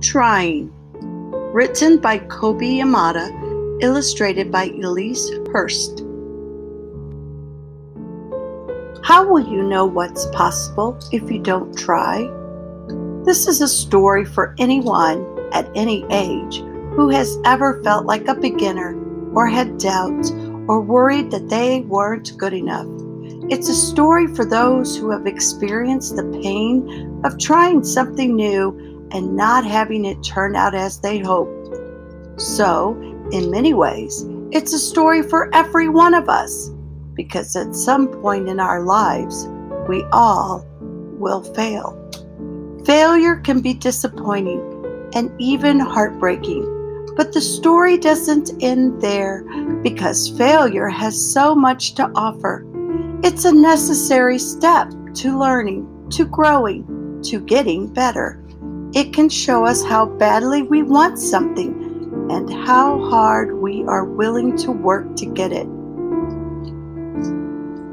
Trying. Written by Kobi Yamada, illustrated by Elise Hurst. How will you know what's possible if you don't try? This is a story for anyone at any age who has ever felt like a beginner or had doubts or worried that they weren't good enough. It's a story for those who have experienced the pain of trying something new and not having it turn out as they hoped. So, in many ways, it's a story for every one of us because at some point in our lives, we all will fail. Failure can be disappointing and even heartbreaking. But the story doesn't end there because failure has so much to offer. It's a necessary step to learning, to growing, to getting better. It can show us how badly we want something and how hard we are willing to work to get it.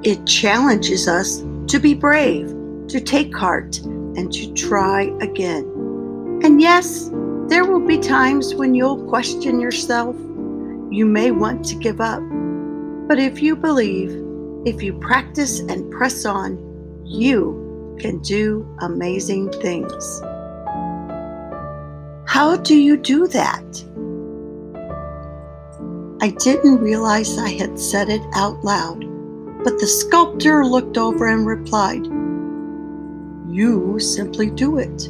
It challenges us to be brave, to take heart, and to try again. And yes, there will be times when you'll question yourself. You may want to give up. But if you believe, if you practice and press on, you can do amazing things. How do you do that? I didn't realize I had said it out loud, but the sculptor looked over and replied, You simply do it.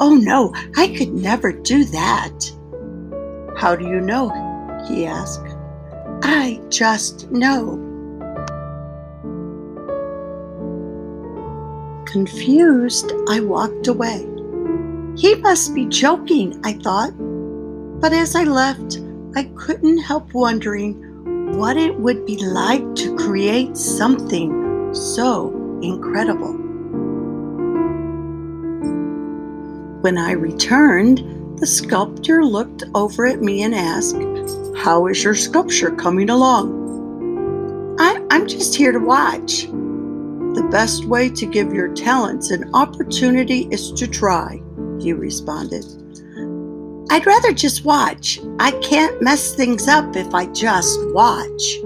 Oh no, I could never do that. How do you know? he asked. I just know. Confused, I walked away. He must be joking, I thought. But as I left, I couldn't help wondering what it would be like to create something so incredible. When I returned, the sculptor looked over at me and asked, How is your sculpture coming along? I, am just here to watch. The best way to give your talents an opportunity is to try, he responded. I'd rather just watch. I can't mess things up if I just watch.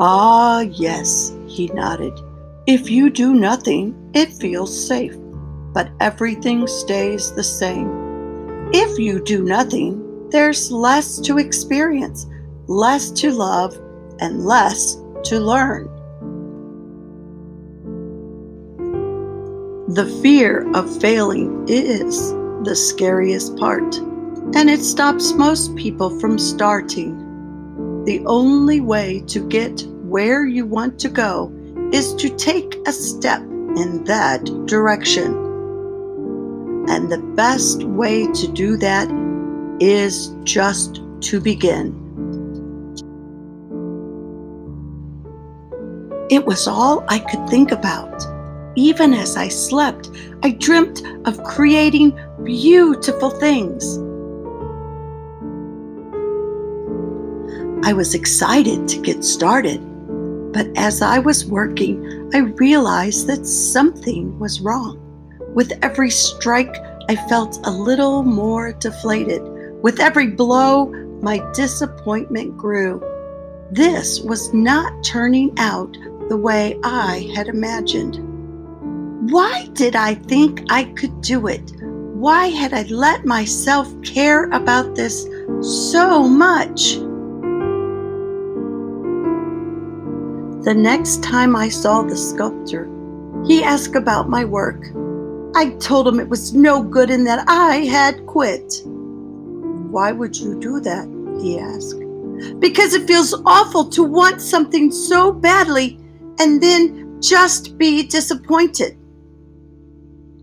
Ah, yes, he nodded. If you do nothing, it feels safe, but everything stays the same. If you do nothing, there's less to experience, less to love, and less to learn. The fear of failing is the scariest part, and it stops most people from starting. The only way to get where you want to go is to take a step in that direction. And the best way to do that is just to begin. It was all I could think about. Even as I slept, I dreamt of creating beautiful things. I was excited to get started, but as I was working, I realized that something was wrong. With every strike, I felt a little more deflated. With every blow, my disappointment grew. This was not turning out the way I had imagined. Why did I think I could do it? Why had I let myself care about this so much? The next time I saw the sculptor, he asked about my work. I told him it was no good and that I had quit. Why would you do that? He asked. Because it feels awful to want something so badly and then just be disappointed.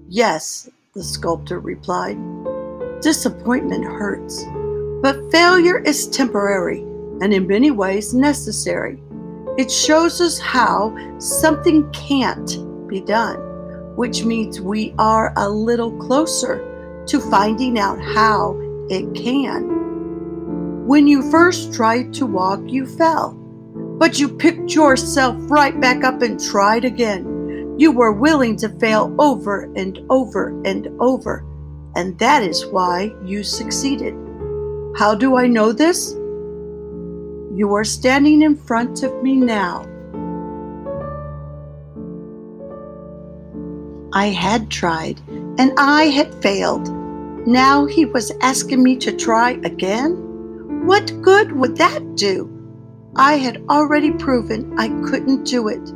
Yes, the sculptor replied. Disappointment hurts, but failure is temporary and in many ways necessary. It shows us how something can't be done, which means we are a little closer to finding out how it can. When you first tried to walk, you fell but you picked yourself right back up and tried again. You were willing to fail over and over and over, and that is why you succeeded. How do I know this? You are standing in front of me now. I had tried, and I had failed. Now he was asking me to try again? What good would that do? I had already proven I couldn't do it.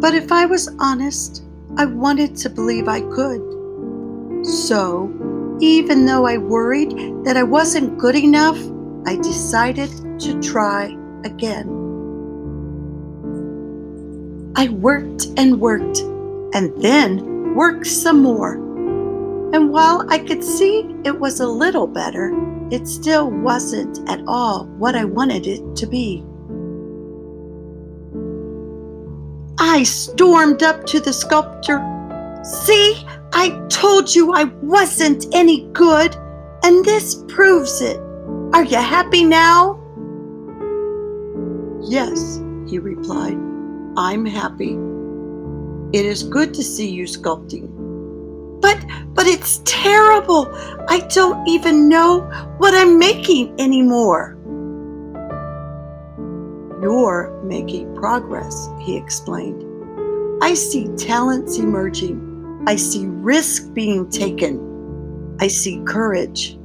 But if I was honest, I wanted to believe I could. So, even though I worried that I wasn't good enough, I decided to try again. I worked and worked, and then worked some more. And while I could see it was a little better, it still wasn't at all what I wanted it to be. I stormed up to the sculptor. See, I told you I wasn't any good, and this proves it. Are you happy now? Yes, he replied. I'm happy. It is good to see you sculpting. But but it's terrible. I don't even know what I'm making anymore. You're making progress, he explained. I see talents emerging. I see risk being taken. I see courage.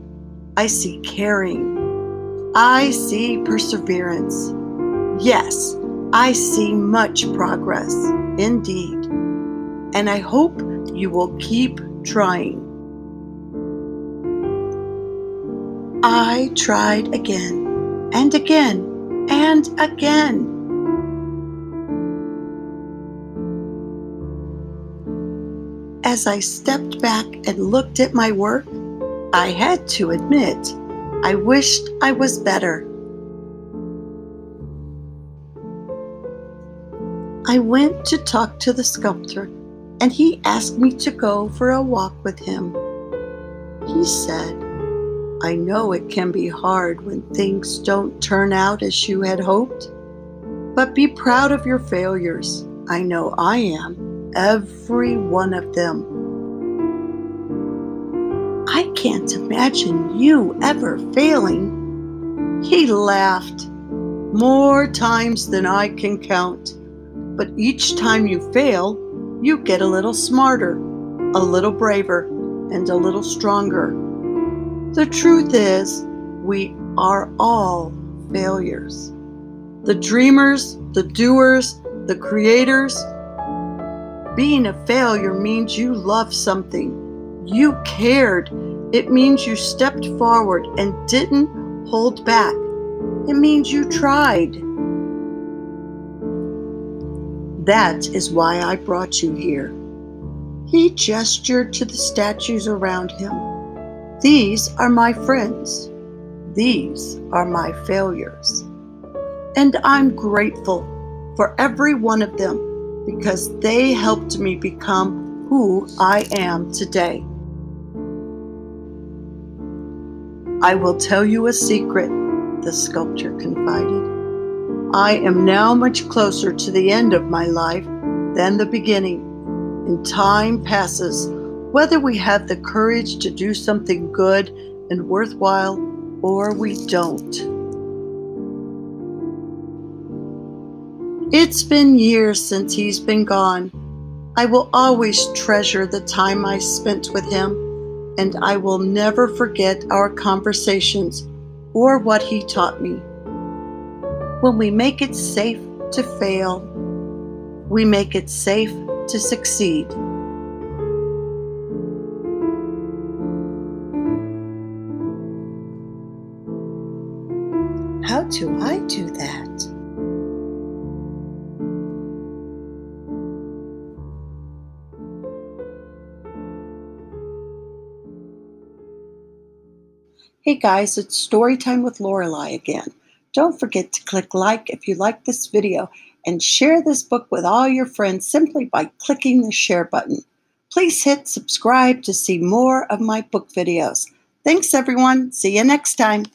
I see caring. I see perseverance. Yes, I see much progress, indeed. And I hope you will keep trying. I tried again and again and again. As I stepped back and looked at my work, I had to admit I wished I was better. I went to talk to the sculptor and he asked me to go for a walk with him. He said, I know it can be hard when things don't turn out as you had hoped, but be proud of your failures. I know I am, every one of them. I can't imagine you ever failing. He laughed. More times than I can count. But each time you fail, you get a little smarter, a little braver, and a little stronger. The truth is, we are all failures. The dreamers, the doers, the creators. Being a failure means you love something. You cared. It means you stepped forward and didn't hold back. It means you tried. That is why I brought you here. He gestured to the statues around him. These are my friends. These are my failures. And I'm grateful for every one of them because they helped me become who I am today. I will tell you a secret, the sculptor confided. I am now much closer to the end of my life than the beginning, and time passes whether we have the courage to do something good and worthwhile or we don't. It's been years since he's been gone. I will always treasure the time I spent with him, and I will never forget our conversations or what he taught me. When we make it safe to fail, we make it safe to succeed. How do I do that? Hey guys, it's story time with Lorelei again. Don't forget to click like if you like this video and share this book with all your friends simply by clicking the share button. Please hit subscribe to see more of my book videos. Thanks everyone. See you next time.